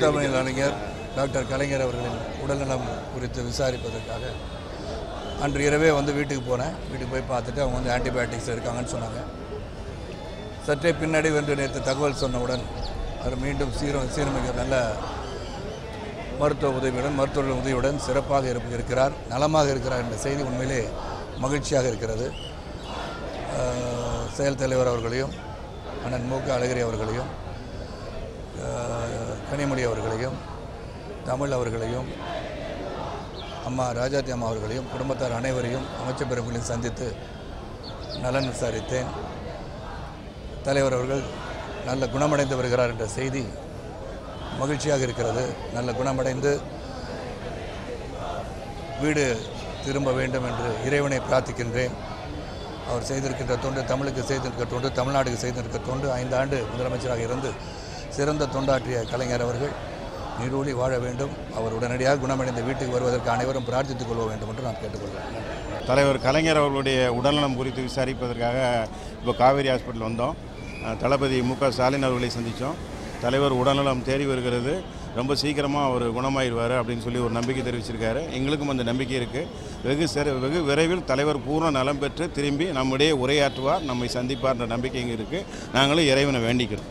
தமிழ் அறிஞர் டாக்டர் கலைஞர் அவர்களின் உடல்நலம் குறித்து விசாரிப்பதற்காக அன்று இரவே வந்து வீட்டுக்கு போனேன். வீட்டுக்கு போய் பார்த்துட்டு அவங்க வந்து ஆன்டிபயோட்டிக்ஸ் இருக்காங்கன்னு சொன்னாங்க. சற்றே பின்னாடி வந்து நேற்று தகவல் சொன்னவுடன் அவர் மீண்டும் சீரம் சீரமைக்க நல்ல மருத்துவ உதவியுடன் மருத்துவ உதவியுடன் சிறப்பாக இருப்ப- இருக்கிறார் நலமாக இருக்கிறார் என்ற செய்தி உண்மையிலே மகிழ்ச்சியாக இருக்கிறது. செயல் தலைவர் அவர்களையும் அண்ணன் மு க அழகிரி அவர்களையும் கனிமொழி அவர்களையும் தமிழ் அவர்களையும் அம்மா ராஜாத்தி அம்மா அவர்களையும் குடும்பத்தார் அனைவரையும் அமைச்சர் பெருமைகளையும் சந்தித்து நலன் விசாரித்தேன். தலைவர் அவர்கள் நல்ல குணமடைந்து வருகிறார் என்ற செய்தி மகிழ்ச்சியாக இருக்கிறது. நல்ல குணமடைந்து வீடு திரும்ப வேண்டும் என்று இறைவனை பிரார்த்திக்கின்றேன். அவர் செய்திருக்கின்ற தொண்டு தமிழுக்கு செய்திருக்கிற தொண்டு தமிழ்நாடுக்கு செய்திருக்கிற தொண்டு ஐந்து ஆண்டு முதலமைச்சராக இருந்து சிறந்த தொண்டாற்றிய கலைஞர் அவர்கள் நீடூழி வாழ வேண்டும். அவர் உடனடியாக குணமடைந்து வீட்டுக்கு வருவதற்கு அனைவரும் பிரார்த்தித்துக் கொள்ள வேண்டும் என்று நான் கேட்டுக்கொள்கிறேன். தலைவர் கலைஞர் அவர்களுடைய உடல்நலம் குறித்து விசாரிப்பதற்காக இப்போ காவேரி ஹாஸ்பிட்டல் வந்தோம். தளபதி மு க ஸ்டாலின் அவர்களை சந்தித்தோம் தலைவர் உடல்நலம் தேடி வருகிறது. ரொம்ப சீக்கிரமாக அவர் குணமாயிடுவார் அப்படின்னு சொல்லி ஒரு நம்பிக்கை தெரிவிச்சிருக்காரு. எங்களுக்கும் அந்த நம்பிக்கை இருக்குது வெகு சிற வெகு விரைவில் தலைவர் பூர்ண நலம் பெற்று திரும்பி நம்முடைய உரையாற்றுவார். நம்மை சந்திப்பார்ன்ற நம்பிக்கை இங்கே இருக்குது நாங்களும் இறைவனை வேண்டிக்கிறோம்.